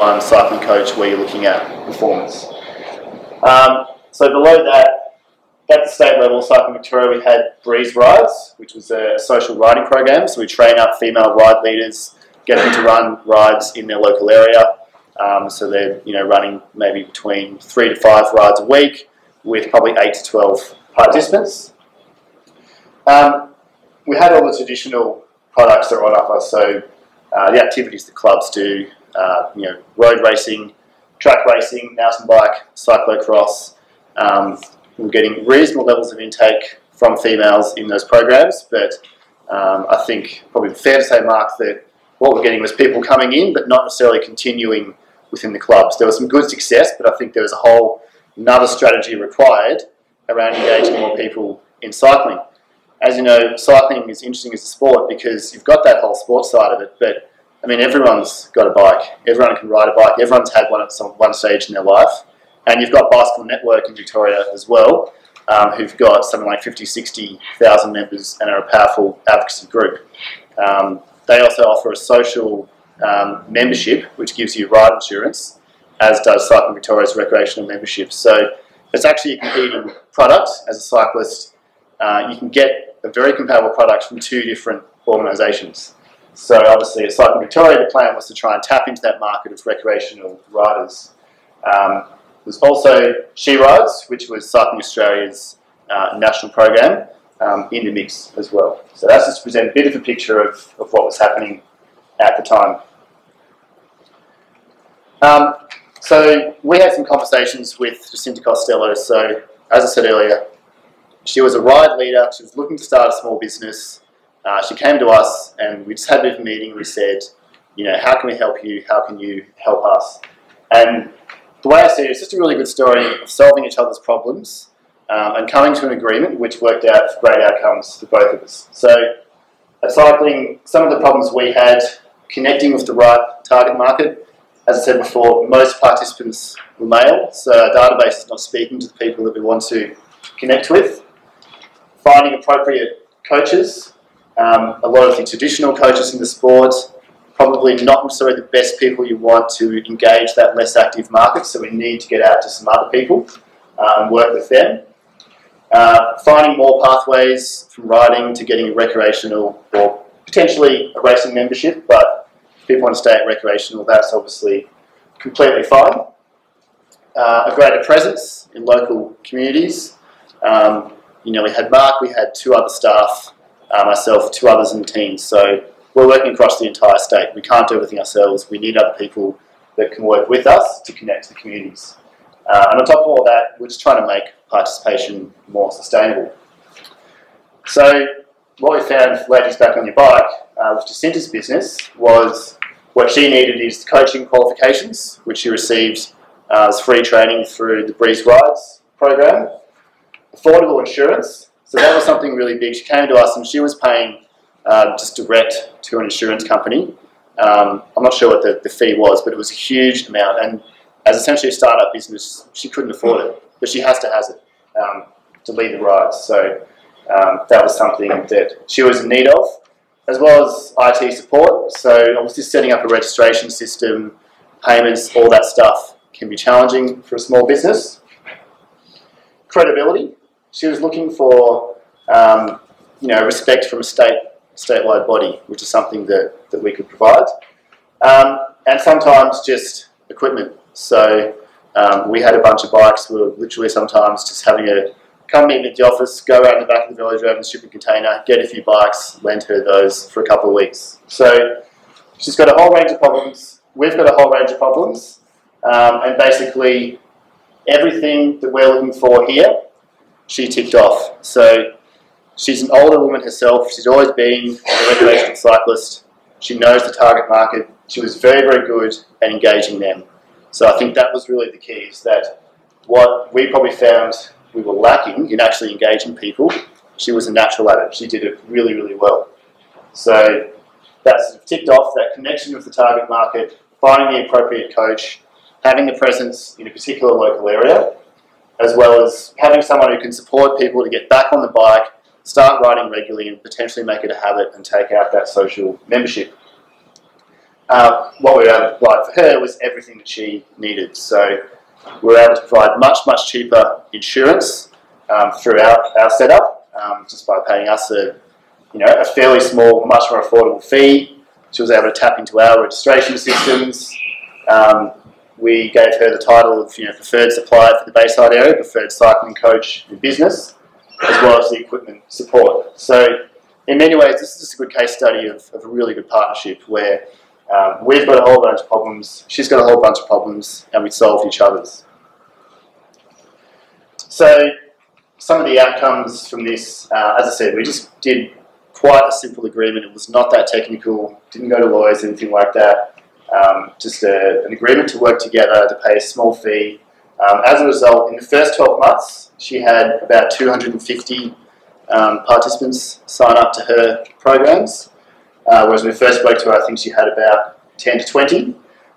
one cycling coach where you're looking at performance. Um, so below that, at the state level, Cycling Victoria, we had Breeze Rides, which was a social riding program. So we train up female ride leaders, get them to run rides in their local area. Um, so they're you know running maybe between three to five rides a week, with probably eight to twelve participants. Um, we had all the traditional products that are on offer. So uh, the activities the clubs do, uh, you know, road racing, track racing, mountain bike, cyclocross. Um, we're getting reasonable levels of intake from females in those programs, but um, I think probably fair to say, Mark, that what we're getting was people coming in, but not necessarily continuing within the clubs. There was some good success, but I think there was a whole another strategy required around engaging more people in cycling. As you know, cycling is interesting as a sport because you've got that whole sports side of it, but I mean, everyone's got a bike. Everyone can ride a bike. Everyone's had one at some one stage in their life. And you've got Bicycle Network in Victoria as well, um, who've got something like 50, 60,000 members and are a powerful advocacy group. Um, they also offer a social um, membership, which gives you ride insurance, as does Cycling Victoria's recreational membership. So it's actually a competing product. As a cyclist, uh, you can get a very comparable product from two different organisations. So obviously at Cycling Victoria, the plan was to try and tap into that market of recreational riders. Um, there's also She Rides, which was Cycling Australia's uh, national program, um, in the mix as well. So that's just to present a bit of a picture of, of what was happening at the time. Um, so we had some conversations with Jacinta Costello. So as I said earlier, she was a ride leader. She was looking to start a small business. Uh, she came to us and we just had a meeting. We said, you know, how can we help you? How can you help us? And the way I see it, it's just a really good story of solving each other's problems um, and coming to an agreement which worked out great outcomes for both of us. So cycling, some of the problems we had connecting with the right target market, as I said before, most participants were male, so our database is not speaking to the people that we want to connect with. Finding appropriate coaches, um, a lot of the traditional coaches in the sport, probably not necessarily the best people you want to engage that less active market, so we need to get out to some other people uh, and work with them. Uh, finding more pathways from riding to getting a recreational or potentially a racing membership, but if people want to stay at recreational, that's obviously completely fine. Uh, a greater presence in local communities. Um, you know, we had Mark, we had two other staff, uh, myself, two others in the team, so we're working across the entire state. We can't do everything ourselves. We need other people that can work with us to connect to the communities. Uh, and on top of all that, we're just trying to make participation more sustainable. So what we found, ladies back on your bike, uh, with Jacinta's business was what she needed is coaching qualifications, which she received uh, as free training through the Breeze Rides program. Affordable insurance, so that was something really big. She came to us and she was paying uh, just direct to an insurance company. Um, I'm not sure what the, the fee was, but it was a huge amount. And as essentially a startup business, she couldn't afford it, but she has to has it um, to lead the rides. So um, that was something that she was in need of, as well as IT support. So obviously setting up a registration system, payments, all that stuff can be challenging for a small business. Credibility. She was looking for um, you know, respect from a state statewide body, which is something that, that we could provide. Um, and sometimes just equipment. So um, we had a bunch of bikes. We were literally sometimes just having a come meet at the office, go around the back of the village, open the shipping container, get a few bikes, lend her those for a couple of weeks. So she's got a whole range of problems. We've got a whole range of problems. Um, and basically everything that we're looking for here, she ticked off. So She's an older woman herself. She's always been a recreational cyclist. She knows the target market. She was very, very good at engaging them. So I think that was really the key, is that what we probably found we were lacking in actually engaging people, she was a natural at it. She did it really, really well. So that's ticked off that connection with the target market, finding the appropriate coach, having the presence in a particular local area, as well as having someone who can support people to get back on the bike start riding regularly and potentially make it a habit and take out that social membership. uh, what we were able to provide for her was everything that she needed. So we were able to provide much, much cheaper insurance um, throughout our setup, um, just by paying us a, you know, a fairly small, much more affordable fee. She was able to tap into our registration systems. Um, we gave her the title of you know, preferred supplier for the Bayside area, preferred cycling coach in business, as well as the equipment support. So in many ways, this is just a good case study of, of a really good partnership where um, we've got a whole bunch of problems, she's got a whole bunch of problems, and we solved each other's. So some of the outcomes from this, uh, as I said, we just did quite a simple agreement. It was not that technical, didn't go to lawyers, anything like that. Um, just a, an agreement to work together to pay a small fee. Um, as a result, in the first 12 months, she had about 250 um, participants sign up to her programs. Uh, whereas when we first spoke to her, I think she had about 10 to 20.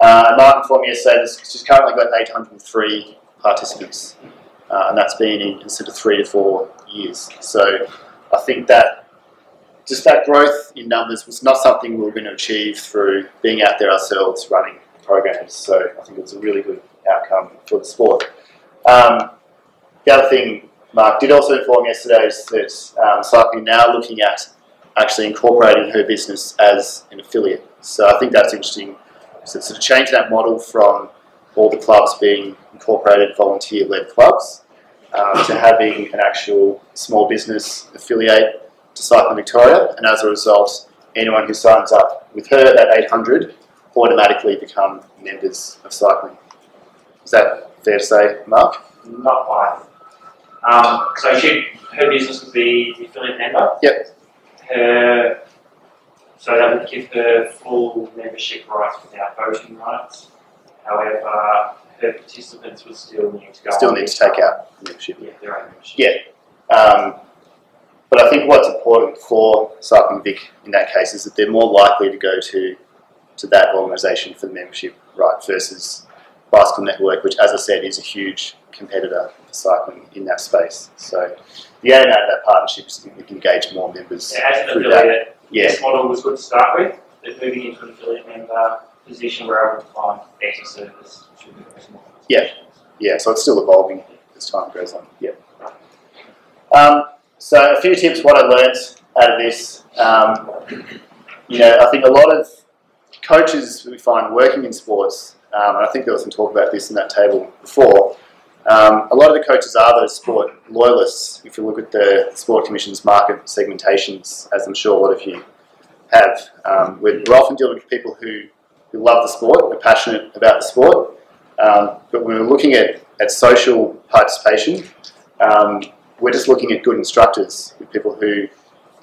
Uh, Mark informed me yesterday she's currently got 803 participants. Uh, and that's been in, sort of three to four years. So I think that just that growth in numbers was not something we were going to achieve through being out there ourselves running programs. So I think it was a really good outcome for the sport. Um, the other thing Mark did also inform yesterday is that um, Cycling now looking at actually incorporating her business as an affiliate. So I think that's interesting. So sort of change that model from all the clubs being incorporated volunteer-led clubs um, to having an actual small business affiliate to Cycling Victoria, and as a result, anyone who signs up with her at 800 automatically become members of cycling. Is that fair to say, Mark? Not quite. Um, so she, her business would be the affiliate member. Yep. Her, so that would give her full membership rights without voting rights. However, her participants would still need to go. Still need to take out membership. Yeah, their own membership. Yeah. Um, but I think what's important for Cycling Vic in that case is that they're more likely to go to to that organisation for the membership right versus Bicycle Network, which, as I said, is a huge competitor for cycling in that space. So the aim out of that partnership is to engage more members Yeah, as an affiliate, Yeah, this model was good to start with, but moving into an affiliate member position where I would find better service should be very small. Yeah. yeah. So it's still evolving as time goes on. Yeah. Um, so a few tips. What I learned out of this, um, you know, I think a lot of coaches we find working in sports, um, and I think there was some talk about this in that table before. Um, a lot of the coaches are those sport loyalists. If you look at the Sport Commission's market segmentations, as I'm sure a lot of you have, um, we're, we're often dealing with people who, who love the sport, are passionate about the sport, um, but when we're looking at, at social participation, um, we're just looking at good instructors, people who,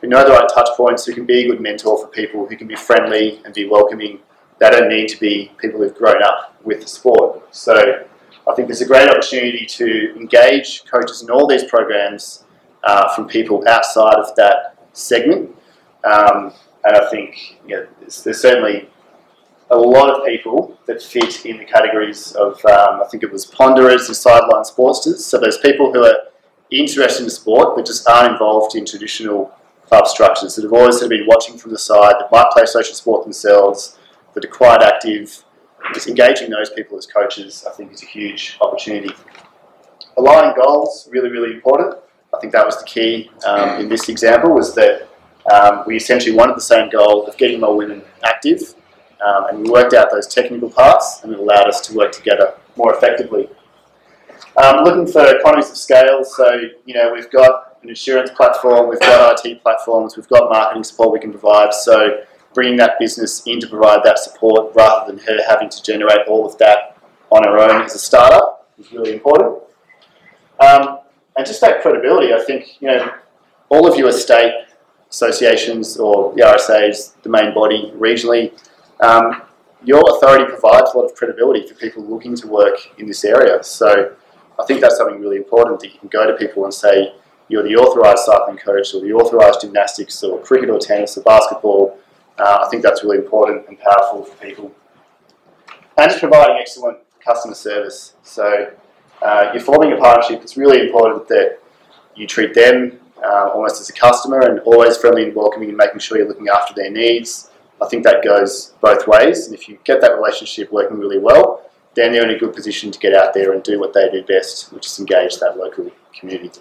who know the right touch points, who can be a good mentor for people, who can be friendly and be welcoming. They don't need to be people who've grown up with the sport. So I think there's a great opportunity to engage coaches in all these programs uh, from people outside of that segment. Um, and I think you know, there's, there's certainly a lot of people that fit in the categories of, um, I think it was ponderers and sideline sportsters. So there's people who are interested in sport but just aren't involved in traditional club structures, that have always sort of been watching from the side, that might play social sport themselves, that are quite active. Just engaging those people as coaches, I think, is a huge opportunity. Aligning goals, really, really important. I think that was the key um, in this example, was that um, we essentially wanted the same goal of getting more women active, um, and we worked out those technical parts, and it allowed us to work together more effectively. Um, looking for economies of scale, so you know we've got an insurance platform, we've got IT platforms, we've got marketing support we can provide. So bringing that business in to provide that support rather than her having to generate all of that on her own as a startup is really important. Um, and just that credibility, I think you know all of your state associations or the RSA's the main body regionally. Um, your authority provides a lot of credibility for people looking to work in this area. So I think that's something really important that you can go to people and say, you're the authorised cycling coach or the authorised gymnastics or cricket or tennis or basketball. Uh, I think that's really important and powerful for people. And just providing excellent customer service. So uh, you're forming a partnership. It's really important that you treat them uh, almost as a customer and always friendly and welcoming and making sure you're looking after their needs. I think that goes both ways. And if you get that relationship working really well, then they're in a good position to get out there and do what they do best, which is engage that local community.